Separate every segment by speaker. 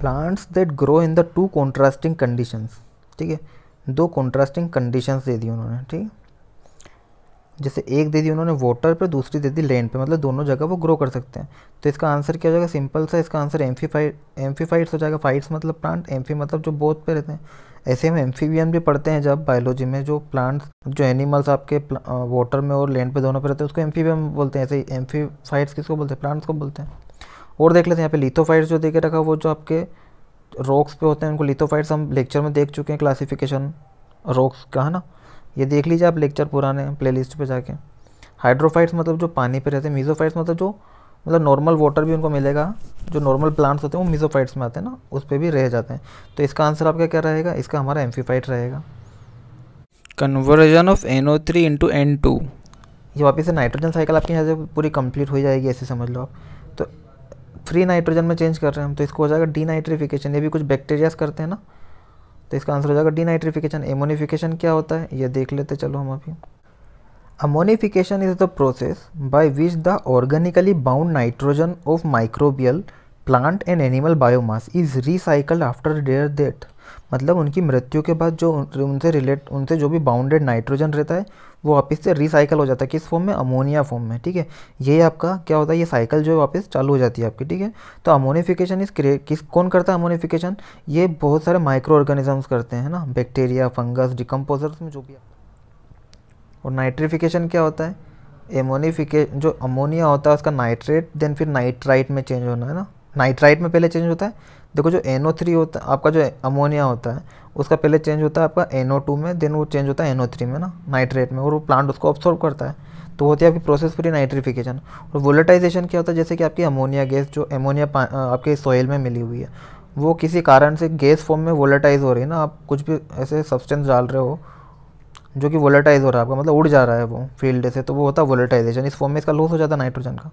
Speaker 1: Plants that grow in the two contrasting conditions ठीक है? दो कॉन्ट्रास्टिंग कंडीशंस दे दी उन्होंने, ठीक? जैसे एक दे दी उन्होंने वाटर पे, दूसरी दे दी लैंड पे मतलब दोनों जगह वो ग्रो कर सकते हैं। तो इसका आंसर क्या हो जाएगा? सिंपल सा इसका आंसर एम्फीफाइड एम्फीफाइड्स हो जाएगा। फाइट्स मतलब प्लांट एम्फी मतलब जो बोथ पे रहते हैं। ऐसे हम एम्फीबियन भी पढ़ते हैं जब बायोलॉजी में जो प्लांट्स जो एनिमल्स आपके वाटर में और लैंड पे दोनों पे रहते हैं, उसको एम्फीबियन बोलते हैं। ऐसे ही एम्फीफाइट्स किसको बोलते हैं? प्लांट्स को बोलते हैं। और देख लेते हैं यहाँ पे लिथोफाइट्स जो देखे रखा, वो जो आपके रॉक्स पे होते हैं, उनको लिथोफाइट्स हम लेक्चर में देख चुके हैं क्लासिफिकेशन रॉक्स का, है ना? ये देख लीजिए आप लेक्चर पुराने प्लेलिस्ट पे जाके। हाइड्रोफाइट्स मतलब जो पानी पे रहते हैं मीजोफाइट्स मतलब जो मतलब नॉर्मल वाटर भी उनको मिलेगा जो नॉर्मल प्लांट्स होते हैं वो मीजोफाइट्स में आते हैं ना उस पर भी रह जाते हैं। तो इसका आंसर आपका क्या रहेगा? इसका हमारा एम्फीफाइट रहेगा।
Speaker 2: Conversion of N O three into N two
Speaker 1: ये वापस से नाइट्रोजन साइकिल आपके यहाँ से पूरी कंप्लीट हो जाएगी ऐसे समझ लो आप। तो फ्री नाइट्रोजन में चेंज कर रहे हैं हम तो इसको हो जाएगा डी नाइट्रिफिकेशन ये भी कुछ बैक्टीरियाज करते हैं ना तो इसका आंसर हो जाएगा डी नाइट्रिफिकेशन एमोनिफिकेशन क्या होता है? ये देख लेते, चलो हम अभी। Ammonification is the process by which the organically bound nitrogen of microbial plant and animal biomass is recycled after their death मतलब उनकी मृत्यु के बाद जो उनसे रिलेट उनसे जो भी बाउंडेड नाइट्रोजन रहता है वो वापस से रिसाइकल हो जाता है, किस फॉर्म में? अमोनिया फॉर्म में, ठीक है? ये आपका क्या होता है? ये साइकिल जो है वापस चालू हो जाती है आपकी, ठीक है? तो अमोनिफिकेशन इस किस, कौन करता है अमोनिफिकेशन ये बहुत सारे माइक्रो ऑर्गेनिजम्स करते हैं ना? बैक्टीरिया फंगस डिकम्पोजर्स में जो भी और नाइट्रिफिकेशन क्या होता है? एमोनिफिके जो अमोनिया होता है, उसका नाइट्रेट देन फिर नाइट्राइट में चेंज होना, है ना? नाइट्राइट में पहले चेंज होता है देखो जो एन थ्री होता है, आपका जो अमोनिया होता है, उसका पहले चेंज होता है आपका एन टू में देन वो चेंज होता है एन थ्री में ना नाइट्रेट में, और वो प्लांट उसको ऑब्सॉर्व करता है। तो होती है आपकी प्रोसेस फ्री नाइट्रिफिकेशन और वोलेटाइजेशन क्या होता है, जैसे कि आपकी अमोनिया गैस जो अमोनिया आपके सॉइल में मिली हुई है, वो किसी कारण से गैस फॉर्म में वोलेटाइज हो रही है ना, आप कुछ भी ऐसे सब्सटेंस डाल रहे हो जो कि वोलेटाइज हो रहा है आपका मतलब उड़ जा रहा है वो फ़ील्ड से तो वो होता है वोलेटाइजेशन इस फॉर्म में इसका लॉस हो जाता है नाइट्रोजन का।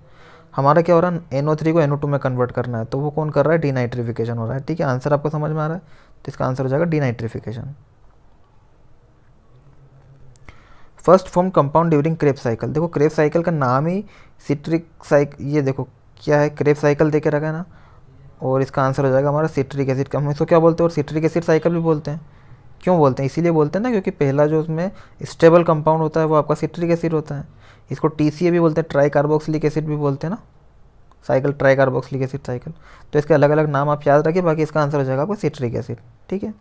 Speaker 1: हमारा क्या हो रहा है थ्री को एनओ टू में कन्वर्ट करना है तो वो कौन कर रहा है? डीनाइट्रिफिकेशन हो रहा है। ठीक है आंसर आपको समझ में आ रहा है? तो इसका आंसर हो जाएगा denitrification first form compound during Krebs cycle देखो क्रेप साइकिल का नाम ही सिट्रिक साइक ये देखो, क्या है? क्रेप साइकिल देखे रखा है ना? और इसका आंसर हो जाएगा हमारा सिट्रिक एसिड का। हम इसको क्या बोलते हैं? और सिट्रिक एसिड साइकिल भी बोलते हैं। क्यों बोलते हैं? इसीलिए बोलते हैं ना, क्योंकि पहला जो उसमें स्टेबल कंपाउंड होता है, वो आपका सिट्रिक एसिड होता है। इसको टीसीए भी बोलते हैं ट्राई कार्बोक्सिलिक एसिड भी बोलते हैं ना। Cycle tricarboxylic acid cycle तो इसके अलग अलग नाम आप याद रखिए, बाकी इसका आंसर हो जाएगा आपको सिट्रिक एसिड ठीक है?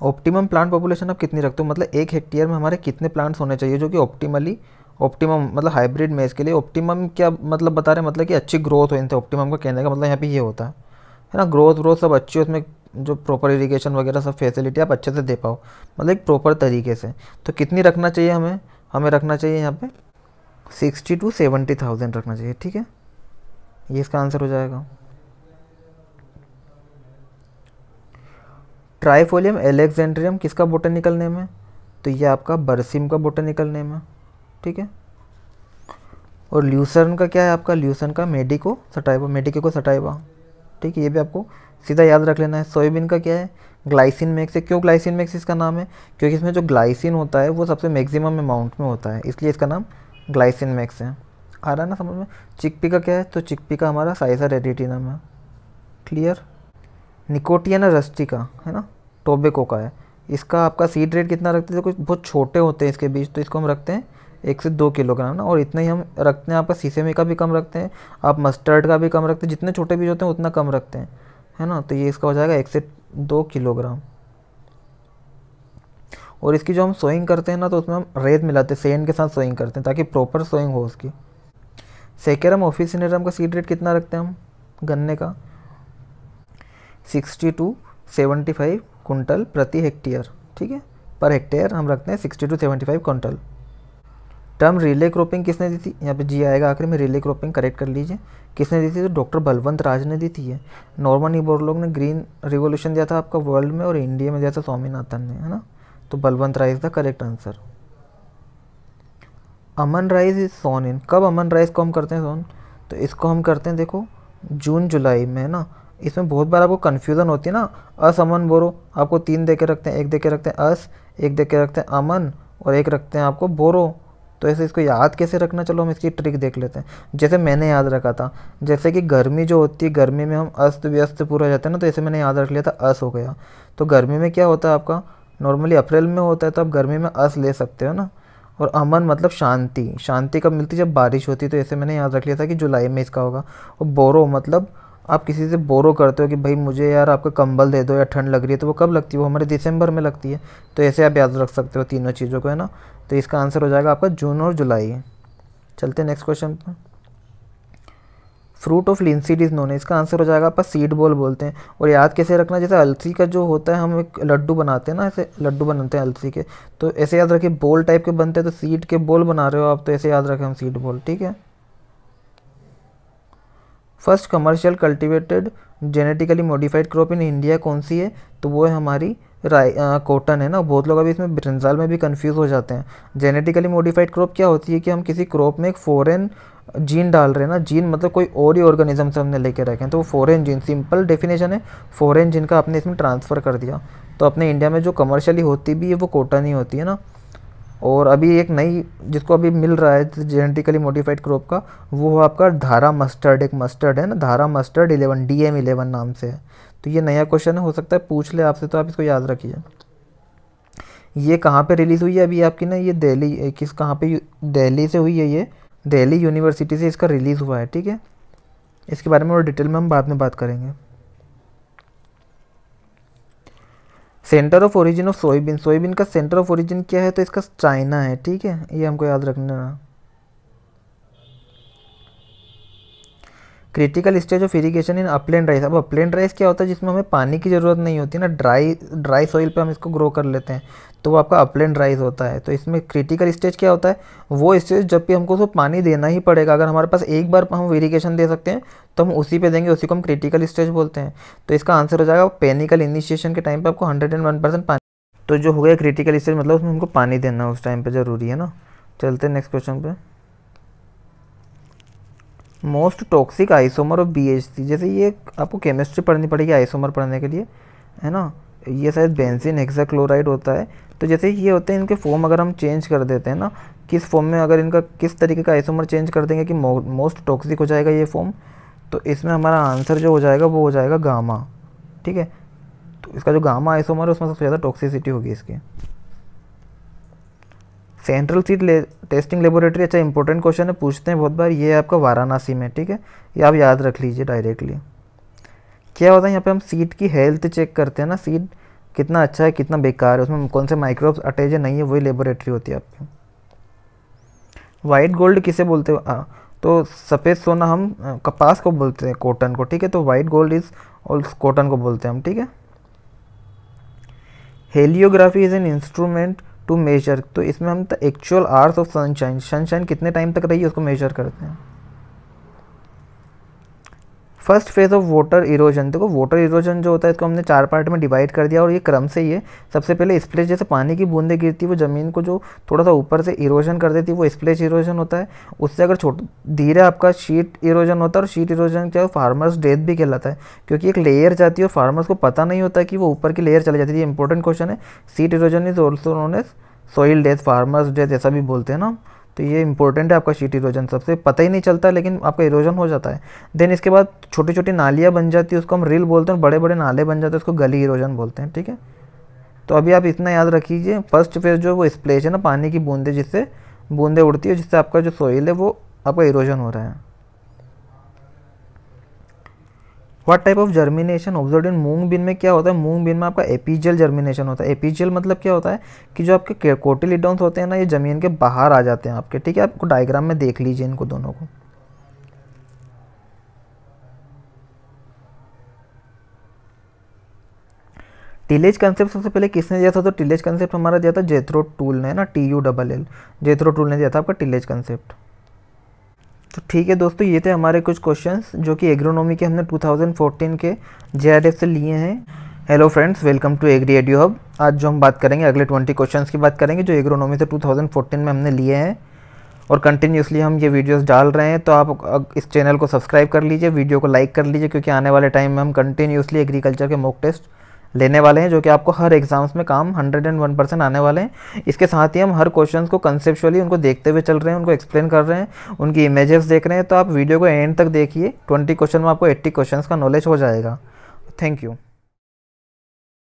Speaker 1: ऑप्टिमम प्लांट पॉपुलेशन आप कितनी रखते हो? मतलब एक हेक्टेयर में हमारे कितने प्लांट्स होने चाहिए जो कि ऑप्टिमली ऑप्टिमम मतलब हाइब्रिड मेज के लिए ऑप्टिमम क्या मतलब बता रहे हैं? मतलब कि अच्छी ग्रोथ हो इनसे ऑप्टिमम का कहने का मतलब यहाँ पे ये होता है। ना? ग्रोथ व्रोथ सब अच्छी उसमें जो प्रॉपर इरीगेशन वगैरह सब फैसिलिटी आप अच्छे से दे पाओ। मतलब एक प्रॉपर तरीके से। तो कितनी रखना चाहिए हमें? हमें रखना चाहिए यहाँ पे सिक्सटी टू सेवेंटी थाउज़ेंड रखना चाहिए, ठीक है? ये इसका आंसर हो जाएगा। ट्राइफोलियम एलेक्जेंड्रियम किसका बोटेनिकल नेम है तो ये आपका बरसिम का बोटेनिकल नेम है ठीक है? और ल्यूसर्न का क्या है आपका? ल्यूसर्न का मेडिको सटाइवा मेडिके को ठीक है? ये भी आपको सीधा याद रख लेना है, सोयाबीन का क्या है? ग्लाइसिन मैक्स है। क्यों ग्लाइसिन मैक्स इसका नाम है? क्योंकि इसमें जो ग्लाइसिन होता है, वो सबसे मैक्सिमम अमाउंट में होता है। इसलिए इसका नाम ग्लाइसिन मैक्स है। आ रहा है ना समझ में? चिकपी का क्या है? तो चिकपी का हमारा साइसा रेडिटिनम है। क्लियर निकोटियना रस्टिका, है ना? टोबेको का है। इसका आपका सीड रेट कितना रखते हैं? कुछ बहुत छोटे होते हैं इसके बीच तो इसको हम रखते हैं एक से दो किलोग्राम ना। और इतना ही हम रखते हैं, आपका सीसेमे का भी कम रखते हैं, आप मस्टर्ड का भी कम रखते हैं। जितने छोटे बीज होते हैं, उतना कम रखते हैं। है ना? तो ये इसका हो जाएगा एक से दो किलोग्राम। और इसकी जो हम सोइंग करते हैं ना तो उसमें हम रेत मिलाते हैं सेंड के साथ सोइंग करते हैं, ताकि प्रॉपर सोइंग हो उसकी। सेकेरम ऑफिसिनेरम का सीड रेट कितना रखते हैं हम? गन्ने का। Sixty two, seventy five quintal प्रति हेक्टेयर, ठीक है? पर हेक्टेयर हम रखते हैं sixty two, seventy five quintal term relay cropping किसने दी थी? यहाँ पे जी आएगा आखिर में, रिले क्रॉपिंग करेक्ट कर लीजिए। किसने दी थी? तो डॉक्टर बलवंत राज ने दी थी है नॉर्मन बोरलोग ने ग्रीन रिवोल्यूशन दिया था आपका वर्ल्ड में और इंडिया में दिया था स्वामीनाथन ने, है ना? तो Balwant Rai is the correct answer. Aman rice is sown in. कब अमन राइज को हम करते हैं सोन? तो इसको हम करते हैं, देखो, जून, जुलाई में, है ना? इसमें बहुत बार आपको कन्फ्यूज़न होती है ना? अस, अमन, बोरो। आपको तीन दे के रखते हैं, एक दे के रखते हैं अस, एक दे के रखते हैं अमन और एक रखते हैं आपको बोरो। तो ऐसे इसको याद कैसे रखना? चलो हम इसकी ट्रिक देख लेते हैं। जैसे मैंने याद रखा था, जैसे कि गर्मी जो होती है, गर्मी में हम अस्त व्यस्त पूरा जाते हैं ना तो ऐसे मैंने याद रख लिया था, अस हो गया। तो गर्मी में क्या होता है आपका? नॉर्मली अप्रैल में होता है तो आप गर्मी में अस ले सकते हो ना। और अमन मतलब शांति शांति कब मिलती जब बारिश होती तो ऐसे मैंने याद रख लिया था कि जुलाई में इसका होगा। और बोरो मतलब आप किसी से बोरो करते हो कि भाई मुझे यार आपका कंबल दे दो या ठंड लग रही है तो वो कब लगती है? वो हमारे दिसंबर में लगती है। तो ऐसे आप याद रख सकते हो तीनों चीज़ों को, है ना? तो इसका आंसर हो जाएगा आपका जून और जुलाई। चलते नेक्स्ट क्वेश्चन पर। Fruit of linseed is known. है इसका आंसर हो जाएगा आपका सीड बॉल बोलते हैं। और याद कैसे रखना जैसे अलसी का जो होता है, हम एक लड्डू बनाते हैं ना, ऐसे लड्डू बनाते हैं अलसी के। तो ऐसे याद रखिए, बॉल टाइप के बनते हैं तो सीड के बॉल बना रहे हो आप तो ऐसे याद रखें हम सीड बॉल, ठीक है? First commercial cultivated genetically modified crop in India कौन सी है? तो वो है हमारी राई कॉटन है ना? बहुत लोग अभी इसमें ब्रिंजाल में भी कंफ्यूज हो जाते हैं। जेनेटिकली मॉडिफाइड क्रॉप क्या होती है कि हम किसी क्रॉप में एक फॉरेन जीन डाल रहे हैं ना? जीन मतलब कोई और ही ऑर्गेनिज्म से हमने लेके रखे हैं। तो वो फॉरेन जीन सिंपल डेफिनेशन है। फॉरेन जीन का आपने इसमें ट्रांसफ़र कर दिया। तो अपने इंडिया में जो कमर्शियली होती भी है, वो कॉटन ही होती है ना? और अभी एक नई जिसको अभी मिल रहा है जेनेटिकली मॉडिफाइड क्रॉप का, वो आपका धारा मस्टर्ड एक मस्टर्ड है ना, Dhara mustard eleven D M eleven नाम से है। तो ये नया क्वेश्चन हो सकता है पूछ ले आपसे तो आप इसको याद रखिए। ये कहाँ पे रिलीज़ हुई है अभी आपकी ना, ये दिल्ली किस, कहाँ पे दिल्ली से हुई है ये? दिल्ली यूनिवर्सिटी से इसका रिलीज़ हुआ है, ठीक है? इसके बारे में और डिटेल में हम बाद में बात करेंगे। Centre of origin of soybean soybean का सेंटर ऑफ़ ओरिजिन क्या है? तो इसका चाइना है, ठीक है? ये हमको याद रखना। Critical stage of irrigation in upland rice अब अपलैंड राइस क्या होता है जिसमें हमें पानी की ज़रूरत नहीं होती ना ड्राई ड्राई सॉइल पे हम इसको ग्रो कर लेते हैं तो वो आपका अपलैंड राइस होता है। तो इसमें क्रिटिकल स्टेज क्या होता है? वो स्टेज जब भी हमको उसको पानी देना ही पड़ेगा, अगर हमारे पास एक बार हम इरीगेशन दे सकते हैं तो हम उसी पे देंगे, उसी को हम क्रिटिकल स्टेज बोलते हैं। तो इसका आंसर हो जाएगा पेनिकल इनिशिएशन के टाइम पर आपको हंड्रेड एंड वन परसेंट पानी तो जो हो गया क्रिटिकल स्टेज मतलब उसमें हमको पानी देना उस टाइम पर ज़रूरी है ना? चलते नेक्स्ट क्वेश्चन पर most toxic isomer of B H C जैसे ये आपको केमिस्ट्री पढ़नी पड़ेगी आइसोमर पढ़ने के लिए, है ना? ये शायद बेंजीन हेक्साक्लोराइड होता है। तो जैसे ये होते हैं, इनके फॉर्म अगर हम चेंज कर देते हैं ना, किस फॉर्म में अगर इनका किस तरीके का आइसोमर चेंज कर देंगे कि मोस्ट टॉक्सिक हो जाएगा ये फॉर्म तो इसमें हमारा आंसर जो हो जाएगा, वो हो जाएगा गामा ठीक है? तो इसका जो गामा आइसोमर है, उसमें सबसे ज़्यादा टॉक्सिसिटी होगी इसकी। सेंट्रल सीट ले, टेस्टिंग लेबोरेटरी अच्छा इंपॉर्टेंट क्वेश्चन है, पूछते हैं बहुत बार, ये है आपका वाराणसी में, ठीक है? ये आप याद रख लीजिए डायरेक्टली क्या होता है, यहाँ पे हम सीट की हेल्थ चेक करते हैं ना सीट कितना अच्छा है, कितना बेकार है, उसमें कौन से माइक्रोब्स अटैच है नहीं है, वही लेबोरेटरी होती है आपकी। वाइट गोल्ड किसे बोलते हो? तो सफ़ेद सोना हम कपास को बोलते हैं कॉटन को, ठीक है? तो वाइट गोल्ड इज़ और कॉटन को बोलते हैं हम, ठीक है? Heliography is an instrument to measure तो इसमें हम actual hours of sunshine sunshine कितने टाइम तक रही है उसको मेजर करते हैं? First phase of water erosion. देखो, वाटर इरोजन जो होता है, इसको हमने चार पार्ट में डिवाइड कर दिया और ये क्रम से ही है। सबसे पहले स्प्लेज जैसे पानी की बूंदें गिरती है, वो ज़मीन को जो थोड़ा सा ऊपर से इरोजन कर देती है, वो स्प्लेज इरोजन होता है। उससे अगर छोट, धीरे आपका शीट इरोजन होता है और शीट इरोजन क्या फार्मर्स डेथ भी कहलाता है। क्योंकि एक लेयर जाती है और फार्मर्स को पता नहीं होता कि वो ऊपर की लेयर चली जाती है। इंपॉर्टेंट क्वेश्चन है। Sheet erosion is also known as soil death, farmers death, ऐसा भी बोलते हैं ना। तो ये इंपॉर्टेंट है आपका शीट इरोजन सबसे पता ही नहीं चलता, लेकिन आपका इरोजन हो जाता है। देन इसके बाद छोटी छोटी नालियाँ बन जाती है, उसको हम रिल बोलते हैं बड़े बड़े नाले बन जाते हैं, उसको गली इरोजन बोलते हैं, ठीक है? तो अभी आप इतना याद रखीजिए फ़र्स्ट फ़ेज़ जो वो स्प्लेश है ना, पानी की बूंदे जिससे बूंदे उड़ती है, जिससे आपका जो सोइल है, वो आपका इरोजन हो रहा है। What type of germination observe in moong bean में क्या होता है? मूंग बिन में आपका एपीजियल जर्मिनेशन होता है। एपीजियल मतलब क्या होता है? कि जो आपके कोटिलिडोन्स होते हैं ना, ये ज़मीन के बाहर आ जाते हैं आपके, ठीक है? आपको डायग्राम में देख लीजिए इनको दोनों को। टिलेज कंसेप्ट सबसे पहले किसने दिया था? तो टिलेज कंसेप्ट हमारा दिया था जेथ्रो टूल ने ना? T U double L Jethro Tull ने दिया था आपका टिलेज कंसेप्ट तो ठीक है दोस्तों, ये थे हमारे कुछ क्वेश्चंस जो कि एग्रोनॉमी के हमने 2014 के जे से लिए हैं। Hello friends welcome to agri audio hub आज जो हम बात करेंगे, अगले 20 क्वेश्चंस की बात करेंगे जो एग्रोनॉमी से 2014 में हमने लिए हैं। और कंटिन्यूसली हम ये वीडियोस डाल रहे हैं तो आप इस चैनल को सब्सक्राइब कर लीजिए वीडियो को लाइक कर लीजिए, क्योंकि आने वाले टाइम में हम कंटिन्यूसली एग्रीकल्चर के मॉक टेस्ट लेने वाले हैं, जो कि आपको हर एग्ज़ाम्स में काम हंड्रेड एंड वन परसेंट आने वाले हैं। इसके साथ ही हम हर क्वेश्चन को कंसेप्चुअली उनको देखते हुए चल रहे हैं, उनको एक्सप्लेन कर रहे हैं, उनकी इमेजेस देख रहे हैं। तो आप वीडियो को एंड तक देखिए ट्वेंटी क्वेश्चन में आपको एट्टी क्वेश्चन का नॉलेज हो जाएगा। Thank you